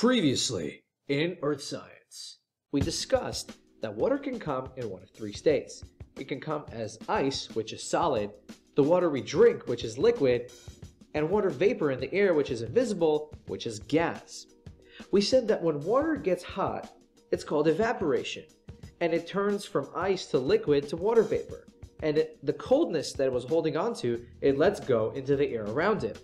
Previously in Earth Science, we discussed that water can come in one of three states. It can come as ice, which is solid, the water we drink, which is liquid, and water vapor in the air, which is invisible, which is gas. We said that when water gets hot, it's called evaporation, and it turns from ice to liquid to water vapor. And it, the coldness that it was holding onto, it lets go into the air around it.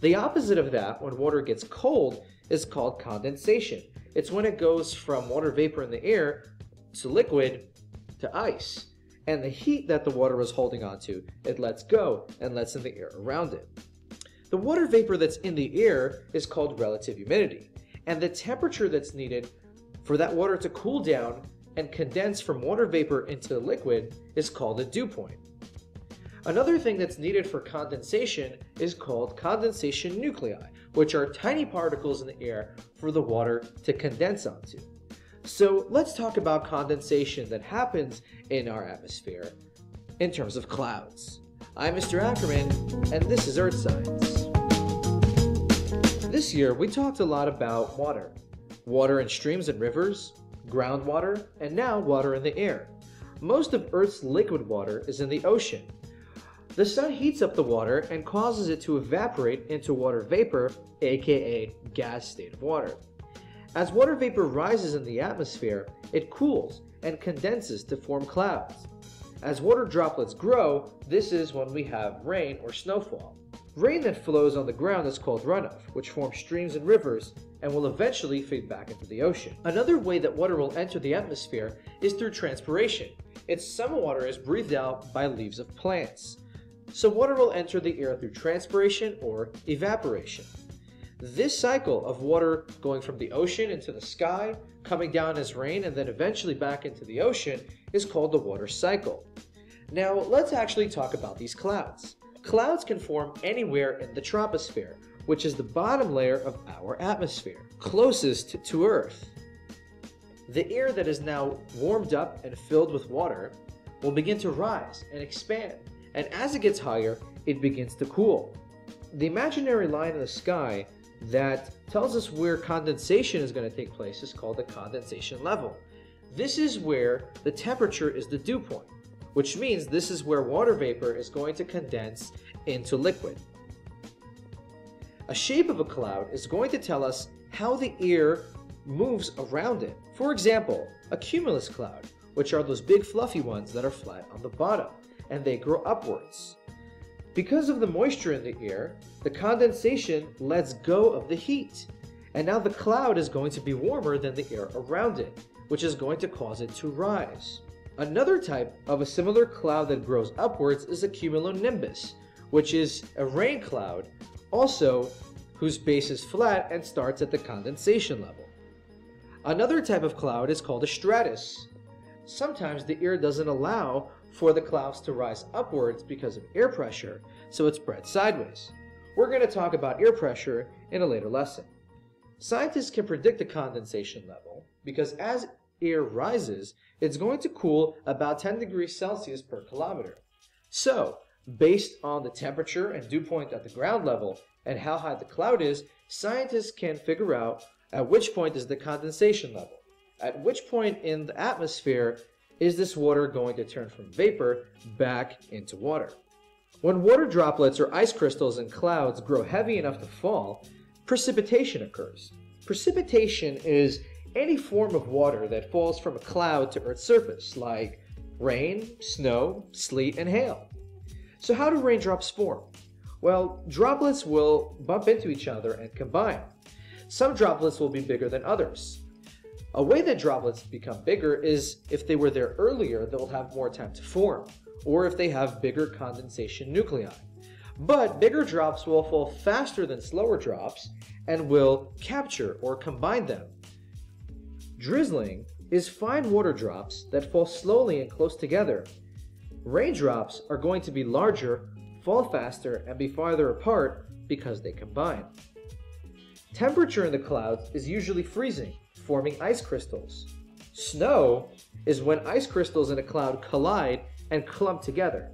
The opposite of that, when water gets cold, is called condensation. It's when it goes from water vapor in the air to liquid to ice. And the heat that the water was holding onto, it lets go and lets in the air around it. The water vapor that's in the air is called relative humidity. And the temperature that's needed for that water to cool down and condense from water vapor into liquid is called a dew point. Another thing that's needed for condensation is called condensation nuclei, which are tiny particles in the air for the water to condense onto. So let's talk about condensation that happens in our atmosphere in terms of clouds. I'm Mr. Akerman, and this is Earth Science. This year, we talked a lot about water. Water in streams and rivers, groundwater, and now water in the air. Most of Earth's liquid water is in the ocean, the sun heats up the water and causes it to evaporate into water vapor, aka gas state of water. As water vapor rises in the atmosphere, it cools and condenses to form clouds. As water droplets grow, this is when we have rain or snowfall. Rain that flows on the ground is called runoff, which forms streams and rivers and will eventually fade back into the ocean. Another way that water will enter the atmosphere is through transpiration. Its summer water is breathed out by leaves of plants so water will enter the air through transpiration or evaporation. This cycle of water going from the ocean into the sky, coming down as rain, and then eventually back into the ocean is called the water cycle. Now, let's actually talk about these clouds. Clouds can form anywhere in the troposphere, which is the bottom layer of our atmosphere, closest to Earth. The air that is now warmed up and filled with water will begin to rise and expand and as it gets higher, it begins to cool. The imaginary line in the sky that tells us where condensation is going to take place is called the condensation level. This is where the temperature is the dew point, which means this is where water vapor is going to condense into liquid. A shape of a cloud is going to tell us how the air moves around it. For example, a cumulus cloud, which are those big fluffy ones that are flat on the bottom and they grow upwards. Because of the moisture in the air, the condensation lets go of the heat. And now the cloud is going to be warmer than the air around it, which is going to cause it to rise. Another type of a similar cloud that grows upwards is a cumulonimbus, which is a rain cloud, also whose base is flat and starts at the condensation level. Another type of cloud is called a stratus. Sometimes the air doesn't allow for the clouds to rise upwards because of air pressure, so it spreads sideways. We're going to talk about air pressure in a later lesson. Scientists can predict the condensation level because as air rises, it's going to cool about 10 degrees Celsius per kilometer. So, based on the temperature and dew point at the ground level and how high the cloud is, scientists can figure out at which point is the condensation level. At which point in the atmosphere is this water going to turn from vapor back into water? When water droplets or ice crystals in clouds grow heavy enough to fall, precipitation occurs. Precipitation is any form of water that falls from a cloud to Earth's surface, like rain, snow, sleet, and hail. So, how do raindrops form? Well, droplets will bump into each other and combine. Some droplets will be bigger than others. A way that droplets become bigger is if they were there earlier, they'll have more time to form, or if they have bigger condensation nuclei. But bigger drops will fall faster than slower drops and will capture or combine them. Drizzling is fine water drops that fall slowly and close together. Raindrops are going to be larger, fall faster, and be farther apart because they combine. Temperature in the clouds is usually freezing, forming ice crystals. Snow is when ice crystals in a cloud collide and clump together.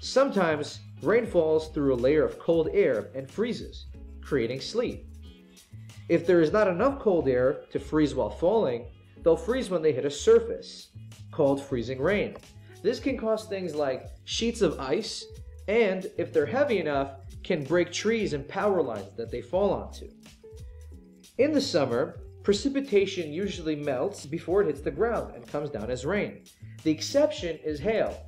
Sometimes rain falls through a layer of cold air and freezes, creating sleet. If there is not enough cold air to freeze while falling, they'll freeze when they hit a surface, called freezing rain. This can cause things like sheets of ice, and if they're heavy enough, can break trees and power lines that they fall onto. In the summer, precipitation usually melts before it hits the ground and comes down as rain. The exception is hail.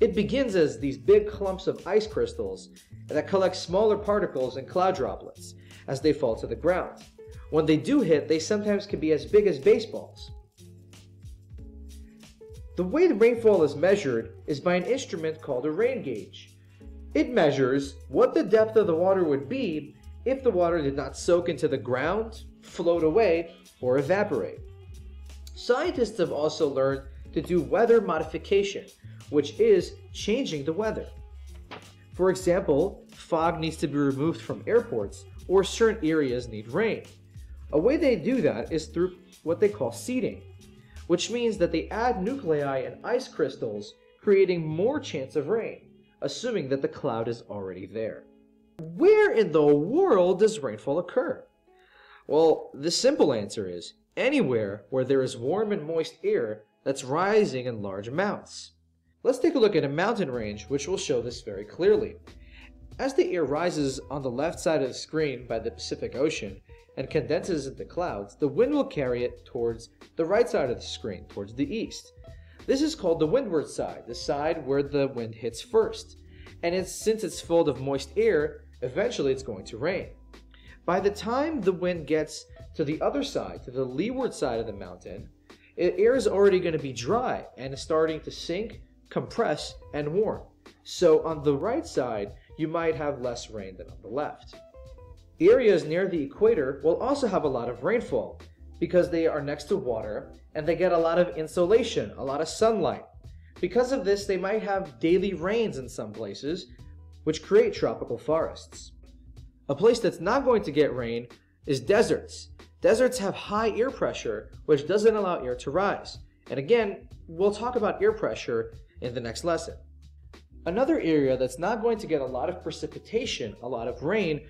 It begins as these big clumps of ice crystals that collect smaller particles and cloud droplets as they fall to the ground. When they do hit, they sometimes can be as big as baseballs. The way the rainfall is measured is by an instrument called a rain gauge. It measures what the depth of the water would be if the water did not soak into the ground, float away, or evaporate. Scientists have also learned to do weather modification, which is changing the weather. For example, fog needs to be removed from airports or certain areas need rain. A way they do that is through what they call seeding, which means that they add nuclei and ice crystals, creating more chance of rain, assuming that the cloud is already there. Where in the world does rainfall occur? Well, the simple answer is anywhere where there is warm and moist air that's rising in large amounts. Let's take a look at a mountain range, which will show this very clearly. As the air rises on the left side of the screen by the Pacific Ocean and condenses into clouds, the wind will carry it towards the right side of the screen, towards the east. This is called the windward side, the side where the wind hits first. And it's, since it's full of moist air, eventually it's going to rain. By the time the wind gets to the other side, to the leeward side of the mountain, the air is already going to be dry and is starting to sink, compress, and warm. So on the right side, you might have less rain than on the left. Areas near the equator will also have a lot of rainfall because they are next to water and they get a lot of insolation, a lot of sunlight. Because of this, they might have daily rains in some places, which create tropical forests. A place that's not going to get rain is deserts. Deserts have high air pressure, which doesn't allow air to rise. And again, we'll talk about air pressure in the next lesson. Another area that's not going to get a lot of precipitation, a lot of rain,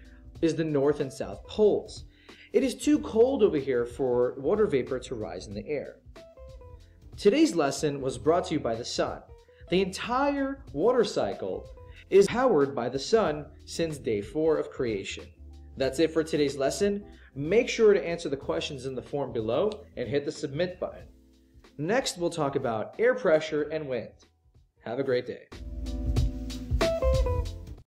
is the North and South poles. It is too cold over here for water vapor to rise in the air. Today's lesson was brought to you by the sun. The entire water cycle is powered by the sun since day 4 of creation. That's it for today's lesson. Make sure to answer the questions in the form below and hit the submit button. Next, we'll talk about air pressure and wind. Have a great day.